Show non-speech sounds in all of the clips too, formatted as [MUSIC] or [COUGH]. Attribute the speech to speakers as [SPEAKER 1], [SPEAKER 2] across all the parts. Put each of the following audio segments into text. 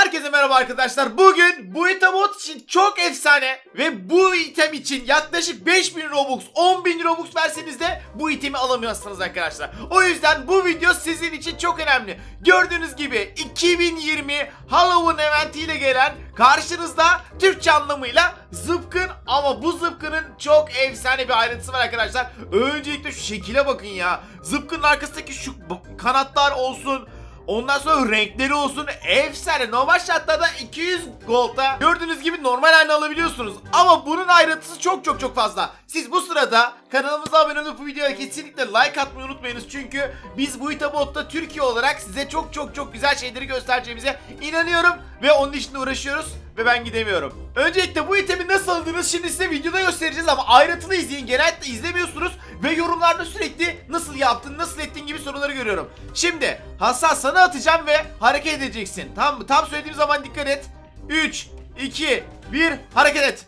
[SPEAKER 1] Herkese merhaba arkadaşlar. Bugün bu item bot için çok efsane ve bu item için yaklaşık 5000 Robux, 10.000 Robux verseniz de bu itemi alamıyorsunuz arkadaşlar. O yüzden bu video sizin için çok önemli. Gördüğünüz gibi 2020 Halloween eventiyle gelen karşınızda Türkçe anlamıyla zıpkın ama bu zıpkının çok efsane bir ayrıntısı var arkadaşlar. Öncelikle şu şekile bakın ya. Zıpkının arkasındaki şu kanatlar olsun. Ondan sonra renkleri olsun efsane. Normal şartlarda 200 gold'a gördüğünüz gibi normal halini alabiliyorsunuz. Ama bunun ayrıntısı çok çok çok fazla. Siz bu sırada kanalımıza abone olup bu videoya kesinlikle like atmayı unutmayınız. Çünkü biz bu Itabot'ta Türkiye olarak size çok çok çok güzel şeyleri göstereceğimize inanıyorum. Ve onun için uğraşıyoruz ve ben gidemiyorum. Öncelikle bu itemi nasıl aldınız şimdi size videoda göstereceğiz ama ayrıntılı izleyin. Genellikle izlemiyorsunuz ve yorumlarda sürekli nasıl yaptın, nasıl ettin gibi soruları görüyorum. Şimdi Hasan sana atacağım ve hareket edeceksin. Tamam mı? Tam söylediğim zaman dikkat et. 3, 2, 1 hareket et.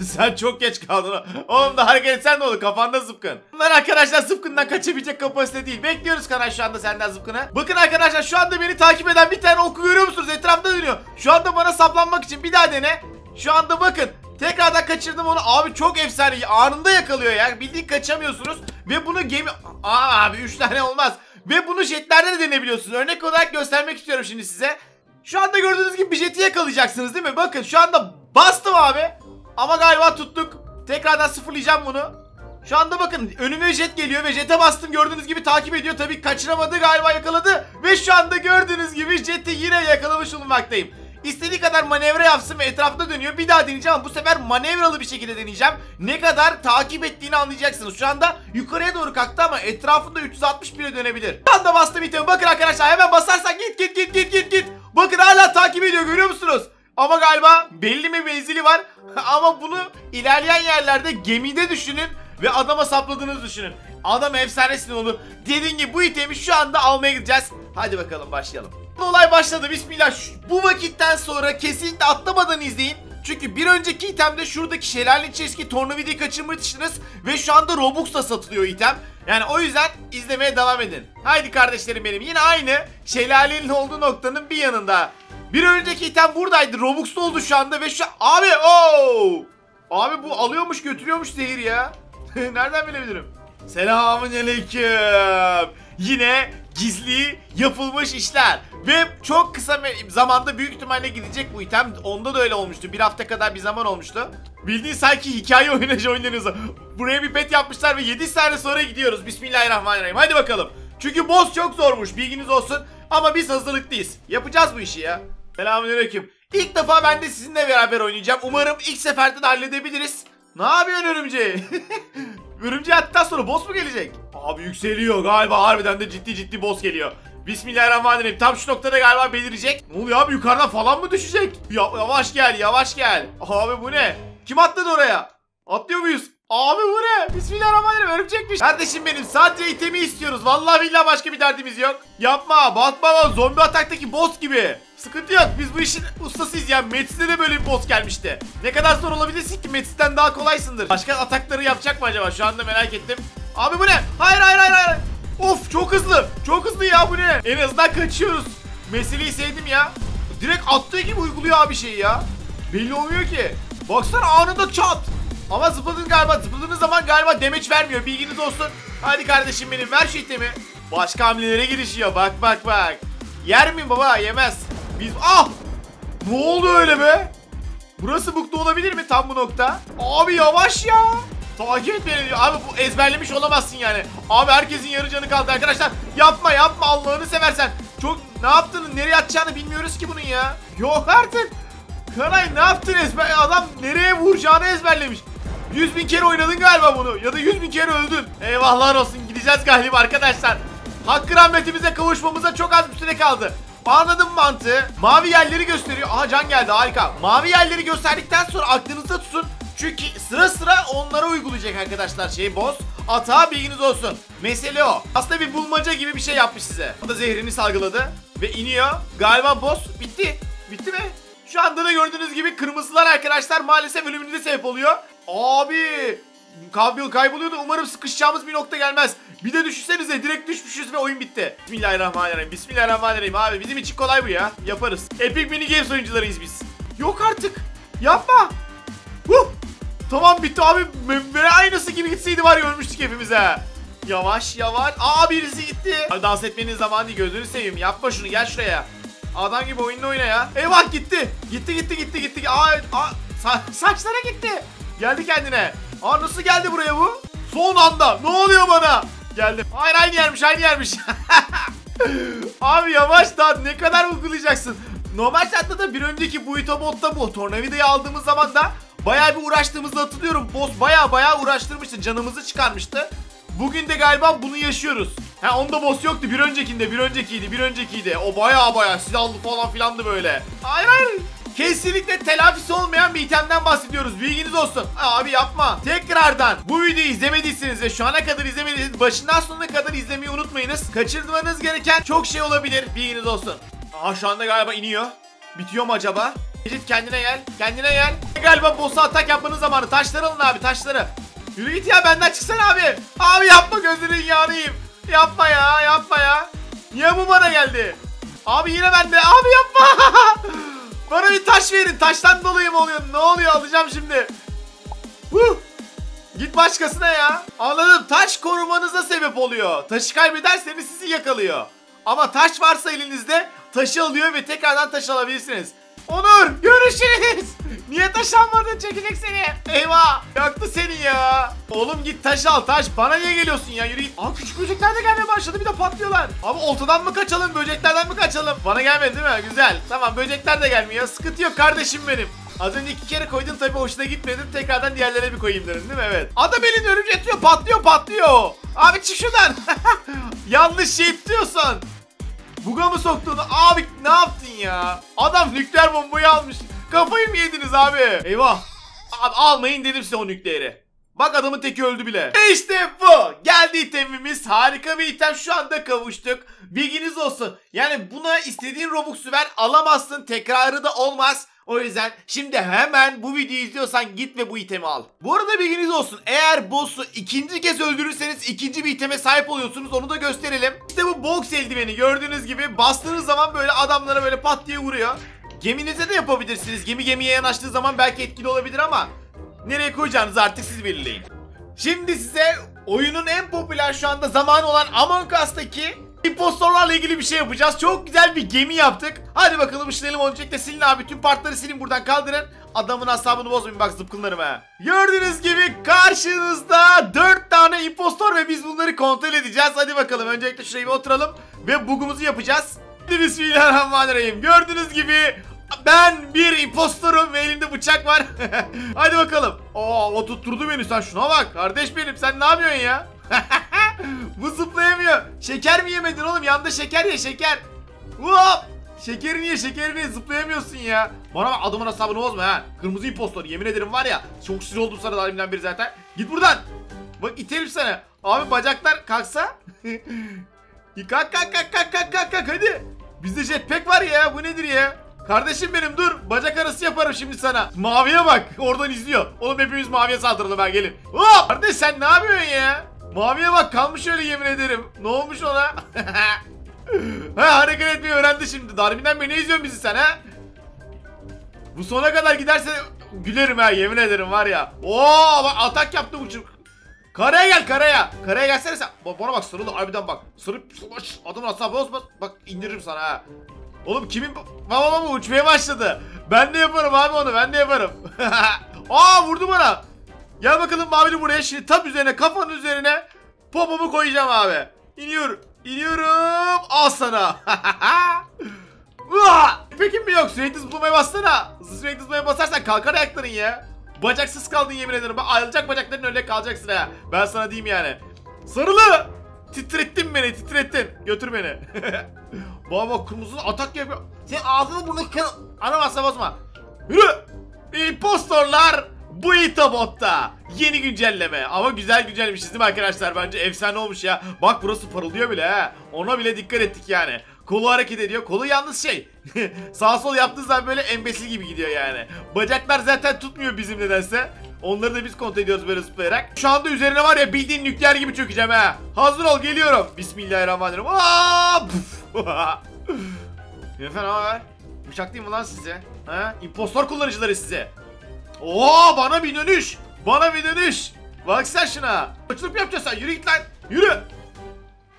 [SPEAKER 1] [LAUGHS] Sen çok geç kaldın. Oğlum da hareket etsen ne olur kafanda zıpkın. Bunlar arkadaşlar zıpkından kaçabilecek kapasite değil. Bekliyoruz kanal şu anda senden zıpkını. Bakın arkadaşlar şu anda beni takip eden bir tane oku görüyor musunuz? Etrafta dönüyor. Şu anda bana saplanmak için bir daha dene. Şu anda bakın. Tekrardan kaçırdım onu. Abi çok efsane. Anında yakalıyor ya. Bildiğin kaçamıyorsunuz. Ve bunu gemi... Aa abi 3 tane olmaz. Ve bunu jetlerde de denebiliyorsunuz. Örnek olarak göstermek istiyorum şimdi size. Şu anda gördüğünüz gibi bir jeti yakalayacaksınız değil mi? Bakın şu anda bastım abi. Ama galiba tuttuk. Tekrardan sıfırlayacağım bunu. Şu anda bakın önüme jet geliyor ve jete bastım gördüğünüz gibi takip ediyor. Tabii kaçıramadı galiba yakaladı. Ve şu anda gördüğünüz gibi jeti yine yakalamış bulunmaktayım. İstediği kadar manevra yapsın ve etrafta dönüyor. Bir daha deneyeceğim ama bu sefer manevralı bir şekilde deneyeceğim. Ne kadar takip ettiğini anlayacaksınız. Şu anda yukarıya doğru kalktı ama etrafında 360 bile dönebilir. Şu anda bastım itemi. Bakın arkadaşlar hemen basarsak git git git git git git. Bakın hala takip ediyor görüyor musunuz? Ama galiba belli bir menzili var. [LAUGHS] Ama bunu ilerleyen yerlerde gemide düşünün ve adama sapladığınızı düşünün. Adam efsanesin olur. Dediğim gibi bu itemi şu anda almaya gideceğiz. Hadi bakalım başlayalım. Olay başladı bismillah. Bu vakitten sonra kesinlikle atlamadan izleyin. Çünkü bir önceki itemde şuradaki şelale içerisindeki tornavidayı kaçırmıştınız ve şu anda Robux'ta satılıyor item. Yani o yüzden izlemeye devam edin. Haydi kardeşlerim benim yine aynı şelalenin olduğu noktanın bir yanında. Bir önceki item buradaydı. Robux'ta oldu şu anda ve şu abi o Abi bu alıyormuş götürüyormuş zehir ya. [LAUGHS] Nereden bilebilirim? Selamun aleyküm. Yine gizli yapılmış işler. Ve çok kısa zamanda büyük ihtimalle gidecek bu item. Onda da öyle olmuştu. Bir hafta kadar bir zaman olmuştu. Bildiğin sanki hikaye oynayıcı oynanıyorsa. Buraya bir pet yapmışlar ve 7 saniye sonra gidiyoruz. Bismillahirrahmanirrahim. Hadi bakalım. Çünkü boss çok zormuş bilginiz olsun. Ama biz hazırlıklıyız. Yapacağız bu işi ya. Selamünaleyküm. İlk defa ben de sizinle beraber oynayacağım. Umarım ilk seferde de halledebiliriz. Ne yapıyorsun örümceği? [LAUGHS] örümceği attıktan sonra boss mu gelecek? Abi yükseliyor galiba harbiden de ciddi ciddi boss geliyor. Bismillahirrahmanirrahim. Tam şu noktada galiba belirecek. Ne oluyor abi yukarıdan falan mı düşecek? Ya- yavaş gel yavaş gel. Abi bu ne? Kim atladı oraya? Atlıyor muyuz? Abi bu ne? Bismillahirrahmanirrahim örümcekmiş. Kardeşim benim sadece itemi istiyoruz. Vallahi billahi başka bir derdimiz yok. Yapma batma zombi ataktaki boss gibi. Sıkıntı yok biz bu işin ustasıyız ya. Metis'te de böyle bir boss gelmişti. Ne kadar zor olabilirsin ki Metis'ten daha kolaysındır. Başka atakları yapacak mı acaba? Şu anda merak ettim. Abi bu ne? Hayır hayır hayır hayır. Of çok hızlı. Çok hızlı ya bu ne? En azından kaçıyoruz. Meseleyi sevdim ya. Direkt attığı gibi uyguluyor abi şeyi ya. Belli olmuyor ki. Baksana anında çat. Ama zıpladın galiba. Zıpladığınız zaman galiba damage vermiyor. Bilginiz olsun. Hadi kardeşim benim ver şu itemi. Başka hamlelere girişiyor. Bak bak bak. Yer mi baba? Yemez. Biz... Ah! Ne oldu öyle be? Burası buklu olabilir mi tam bu nokta? Abi yavaş ya. Takip et beni diyor. Abi bu ezberlemiş olamazsın yani. Abi herkesin yarı canı kaldı arkadaşlar. Yapma yapma Allah'ını seversen. Çok ne yaptığını nereye atacağını bilmiyoruz ki bunun ya. Yok artık. Kanay ne yaptın ezber? Adam nereye vuracağını ezberlemiş. 100 bin kere oynadın galiba bunu. Ya da 100 bin kere öldün. Eyvahlar olsun gideceğiz galiba arkadaşlar. Hakkı rahmetimize kavuşmamıza çok az bir süre kaldı. Anladım mantığı. Mavi yerleri gösteriyor. Aha can geldi harika. Mavi yerleri gösterdikten sonra aklınızda tutun. Çünkü sıra sıra onlara uygulayacak arkadaşlar şey boss. Atağa bilginiz olsun. Mesele o. Aslında bir bulmaca gibi bir şey yapmış size. O da zehrini salgıladı. Ve iniyor. Galiba boss bitti. Bitti mi? Şu anda da gördüğünüz gibi kırmızılar arkadaşlar maalesef ölümünüze sebep oluyor. Abi kaybol kayboluyordu. Umarım sıkışacağımız bir nokta gelmez. Bir de düşünsenize direkt düşmüşüz ve oyun bitti. Bismillahirrahmanirrahim. Bismillahirrahmanirrahim. Abi bizim için kolay bu ya. Yaparız. Epic Mini Games oyuncularıyız biz. Yok artık. Yapma. Huh. Tamam bitti abi. Böyle aynısı gibi gitseydi var ya ölmüştük hepimize. Yavaş yavaş. Aa birisi gitti. Dans etmenin zamanı değil gözünü seveyim. Yapma şunu gel şuraya. Adam gibi oyununu oyna ya. Eyvah gitti. Gitti gitti gitti gitti. Aa, aa sa- saçlara gitti. Geldi kendine. Aa nasıl geldi buraya bu? Son anda. Ne oluyor bana? Geldi. Hayır aynı yermiş aynı yermiş. [LAUGHS] Abi yavaş daha ne kadar uygulayacaksın? Normal şartta da bir önceki bu botta bu tornavidayı aldığımız zaman da bayağı bir uğraştığımızı hatırlıyorum. Boss bayağı bayağı uğraştırmıştı. Canımızı çıkarmıştı. Bugün de galiba bunu yaşıyoruz. Ha onda boss yoktu. Bir öncekinde, bir öncekiydi, bir öncekiydi. O bayağı bayağı silahlı falan filandı böyle. Hayır hayır. Kesinlikle telafisi olmayan bir itemden bahsediyoruz. Bilginiz olsun. Abi yapma. Tekrardan bu videoyu izlemediyseniz ve şu ana kadar izlemediyseniz başından sonuna kadar izlemeyi unutmayınız. Kaçırmanız gereken çok şey olabilir. Bilginiz olsun. Aa şu anda galiba iniyor. Bitiyor mu acaba? Mecit kendine gel. Kendine gel. Galiba boss'a atak yapmanın zamanı. Taşları alın abi taşları. Yürü git ya benden çıksana abi. Abi yapma gözünün yanayım. Yapma ya yapma ya. Niye bu bana geldi? Abi yine bende. Abi yapma. [LAUGHS] bana bir taş verin. Taştan dolayı mı oluyor? Ne oluyor? Alacağım şimdi. Huh. Git başkasına ya. Anladım. Taş korumanıza sebep oluyor. Taşı kaybederseniz sizi yakalıyor. Ama taş varsa elinizde taşı alıyor ve tekrardan taş alabilirsiniz. Onur görüşürüz. Niye taş almadın çekecek seni. Eyvah yaktı seni ya. Oğlum git taş al taş. Bana niye geliyorsun ya yürü git. Aa küçük böcekler de gelmeye başladı bir de patlıyorlar. Abi oltadan mı kaçalım böceklerden mi kaçalım? Bana gelmedi değil mi? Güzel. Tamam böcekler de gelmiyor. Sıkıntı yok kardeşim benim. Az önce iki kere koydun tabii hoşuna gitmedi. Tekrardan diğerlerine bir koyayım dedim değil mi? Evet. Adam elini örümcek tutuyor patlıyor patlıyor. Abi çık şuradan. [LAUGHS] Yanlış şey tutuyorsun. Buga mı soktun? Abi ne yaptın ya? Adam nükleer bombayı almış. Kafayı mı yediniz abi? Eyvah. Abi almayın dedim size o nükleeri. Bak adamın teki öldü bile. E İşte bu. Geldi itemimiz. Harika bir item. Şu anda kavuştuk. Bilginiz olsun. Yani buna istediğin Robux'u ver alamazsın. Tekrarı da olmaz. O yüzden şimdi hemen bu videoyu izliyorsan git ve bu itemi al. Bu arada bilginiz olsun. Eğer boss'u ikinci kez öldürürseniz ikinci bir iteme sahip oluyorsunuz. Onu da gösterelim. İşte bu box eldiveni gördüğünüz gibi bastığınız zaman böyle adamlara böyle pat diye vuruyor. Geminize de yapabilirsiniz. Gemi gemiye yanaştığı zaman belki etkili olabilir ama nereye koyacağınızı artık siz belirleyin. Şimdi size oyunun en popüler şu anda zamanı olan Among Us'taki impostorlarla ilgili bir şey yapacağız. Çok güzel bir gemi yaptık. Hadi bakalım ışınlayalım onu de silin abi. Tüm partları silin buradan kaldırın. Adamın asabını bozmayın bak zıpkınlarım ha. Gördüğünüz gibi karşınızda 4 tane impostor ve biz bunları kontrol edeceğiz. Hadi bakalım öncelikle şuraya bir oturalım ve bugumuzu yapacağız. Bismillahirrahmanirrahim. Gördüğünüz gibi ben bir impostorum ve elimde bıçak var. [LAUGHS] Hadi bakalım. Aa o tutturdu beni sen şuna bak. Kardeş benim sen ne yapıyorsun ya? [LAUGHS] Bu zıplayamıyor. Şeker mi yemedin oğlum? Yanında şeker ye şeker. Hop! Şekerini ye şekerini zıplayamıyorsun ya. Bana bak adamın hesabını bozma ha. Kırmızı impostor yemin ederim var ya. Çok sinir oldum sana dalimden beri zaten. Git buradan. Bak itelim sana. Abi bacaklar kalksa. [LAUGHS] kalk kalk kalk kalk kalk kalk kalk hadi. Bizde jetpack var ya bu nedir ya? Kardeşim benim dur. Bacak arası yaparım şimdi sana. Maviye bak. Oradan izliyor. Oğlum hepimiz maviye saldıralım ha gelin. Hop! Kardeş sen ne yapıyorsun ya? Maviye bak kalmış öyle yemin ederim. Ne olmuş ona? [LAUGHS] ha hareket etmeyi öğrendi şimdi. Darbinden beni izliyorsun bizi sen ha? Bu sona kadar giderse gülerim ha yemin ederim var ya. Oo bak atak yaptı bu çocuk. Karaya gel karaya. Karaya gelsene sen. Bana bak sarılı harbiden bak. Sarıp adamın asabı bozma. Bak indiririm sana ha. Oğlum kimin... Baba baba uçmaya başladı. Ben de yaparım abi onu ben de yaparım. [LAUGHS] Aa vurdu bana. Gel bakalım mavili buraya şimdi tam üzerine kafanın üzerine popomu koyacağım abi. İniyorum. İniyorum. Al sana. [LAUGHS] Peki mi yok? Sürekli zıplamaya bassana. Sürekli zıplamaya basarsan kalkar ayakların ya. Bacaksız kaldın yemin ederim. Ayrılacak bacakların öyle kalacaksın ha. Ben sana diyeyim yani. Sarılı. Titrettin beni titrettin. Götür beni. [LAUGHS] Baba bak kırmızı atak yapıyor. Sen ağzını burnunu kır. Anamazsa bozma. Yürü. Impostorlar bu Itabotta. Yeni güncelleme. Ama güzel güncellemişiz değil mi arkadaşlar? Bence efsane olmuş ya. Bak burası parıldıyor bile ha. Ona bile dikkat ettik yani. Kolu hareket ediyor. Kolu yalnız şey. [LAUGHS] Sağ sol yaptığı zaman böyle embesil gibi gidiyor yani. Bacaklar zaten tutmuyor bizim nedense. Onları da biz kontrol ediyoruz böyle zıplayarak. Şu anda üzerine var ya bildiğin nükleer gibi çökeceğim ha. Hazır ol geliyorum. Bismillahirrahmanirrahim. Aa! [LAUGHS] Efendim haber? Bıçak değil lan size? Ha? İmpostor kullanıcıları size. Oo bana bir dönüş. Bana bir dönüş. Bak sen şuna. Açılıp yapacaksın sen. Yürü git lan. Yürü.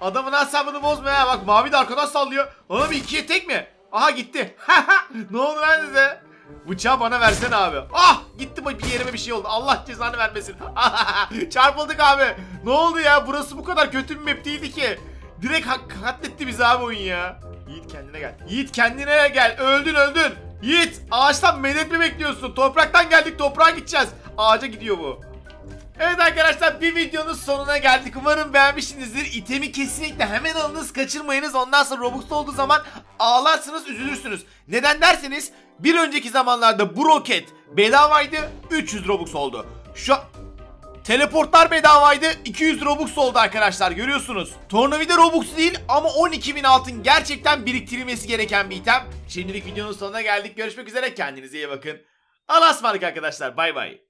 [SPEAKER 1] Adamın asabını bozma ya. Bak mavi de arkadan sallıyor. Ona bir ikiye tek mi? Aha gitti. [LAUGHS] ne oldu lan size? Bıçağı bana versene abi. Ah gitti bir yerime bir şey oldu. Allah cezanı vermesin. [LAUGHS] Çarpıldık abi. Ne oldu ya? Burası bu kadar kötü bir map değildi ki. Direkt hak katletti bizi abi oyun ya. Yiğit kendine gel. Yiğit kendine gel. Öldün öldün. Yiğit ağaçtan medet mi bekliyorsun? Topraktan geldik toprağa gideceğiz. Ağaca gidiyor bu. Evet arkadaşlar bir videonun sonuna geldik. Umarım beğenmişsinizdir. İtemi kesinlikle hemen alınız kaçırmayınız. Ondan sonra Robux'ta olduğu zaman ağlarsınız üzülürsünüz. Neden derseniz bir önceki zamanlarda bu roket bedavaydı 300 Robux oldu. Şu Teleportlar bedavaydı 200 Robux oldu arkadaşlar görüyorsunuz. Tornavida Robux değil ama 12.000 altın gerçekten biriktirilmesi gereken bir item. Şimdilik videonun sonuna geldik. Görüşmek üzere kendinize iyi bakın. Allah'a ısmarladık arkadaşlar bay bay.